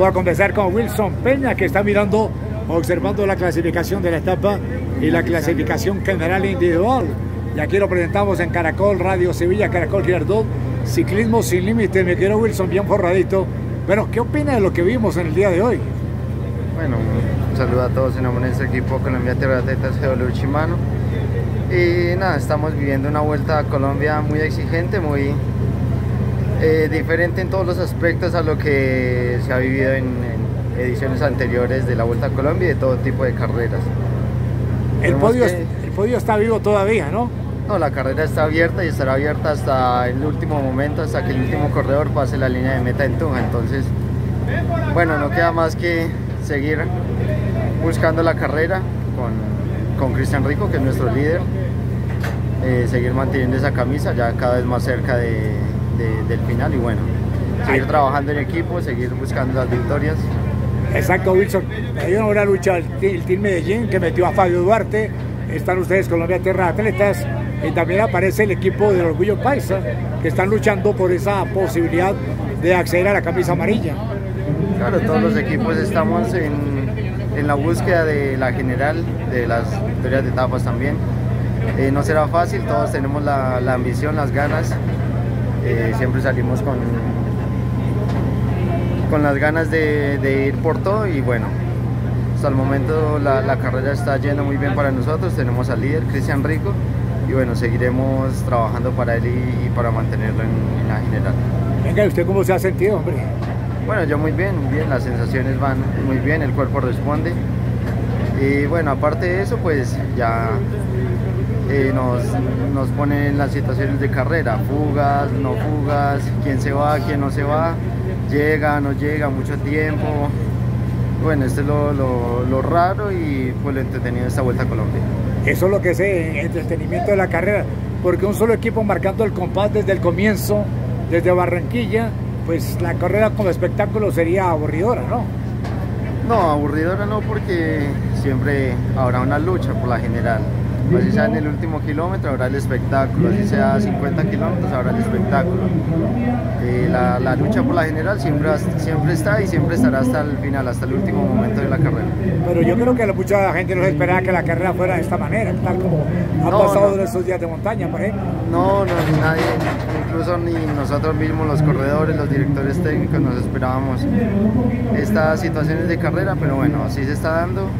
Vamos a conversar con Wilson Peña que está mirando, observando la clasificación de la etapa y la clasificación general individual. Y aquí lo presentamos en Caracol, Radio Sevilla, Caracol Girardot, Ciclismo sin límite. Me quiero Wilson bien forradito. Bueno, ¿qué opina de lo que vimos en el día de hoy? Bueno, un saludo a todos en nombre de este equipo Colombia Terratetas Chimano. Y nada, estamos viviendo una vuelta a Colombia muy exigente, muy eh, diferente en todos los aspectos a lo que se ha vivido en, en, ediciones anteriores de la Vuelta a Colombia y de todo tipo de carreras. El podio, que... el podio está vivo todavía, ¿no? No, la carrera está abierta y estará abierta hasta el último momento, hasta que el último corredor pase la línea de meta en Tunja. Entonces, bueno, no queda más que seguir buscando la carrera con, con Cristian Rico, que es nuestro líder, eh, seguir manteniendo esa camisa ya cada vez más cerca de, del final y bueno, seguir trabajando en equipo, seguir buscando las victorias. Exacto, Wilson. Hay una buena lucha el, Team Medellín que metió a Fabio Duarte. Están ustedes Colombia Tierra Atletas y también aparece el equipo del Orgullo Paisa que están luchando por esa posibilidad de acceder a la camisa amarilla. Claro, todos los equipos estamos en, en la búsqueda de la general, de las victorias de etapas también. Eh, no será fácil, todos tenemos la, la ambición, las ganas. Eh, siempre salimos con, con las ganas de, de, ir por todo y bueno, hasta el momento la, la, carrera está yendo muy bien para nosotros. Tenemos al líder, Cristian Rico, y bueno, seguiremos trabajando para él y, y para mantenerlo en, en la general. Venga, ¿usted cómo se ha sentido, hombre? Bueno, yo muy bien, muy bien, las sensaciones van muy bien, el cuerpo responde. Y bueno, aparte de eso, pues ya eh, nos, nos ponen en las situaciones de carrera, fugas, no fugas, quién se va, quién no se va, llega, no llega, mucho tiempo. Bueno, esto es lo, lo, lo raro y pues lo entretenido de esta Vuelta a Colombia. Eso es lo que es el entretenimiento de la carrera, porque un solo equipo marcando el compás desde el comienzo, desde Barranquilla, pues la carrera como espectáculo sería aburridora, ¿no? No, aburridora no, porque siempre habrá una lucha por la general. Así sea en el último kilómetro habrá el espectáculo, así sea 50 kilómetros habrá el espectáculo. Eh, la, la, lucha por la general siempre, siempre está y siempre estará hasta el final, hasta el último momento de la carrera. Pero yo creo que mucha gente no esperaba que la carrera fuera de esta manera, tal como ha no, pasado no. en estos días de montaña, por ejemplo. No, no, ni nadie, incluso ni nosotros mismos, los corredores, los directores técnicos, nos esperábamos estas situaciones de carrera, pero bueno, así se está dando